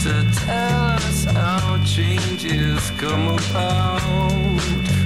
to tell us how changes come about.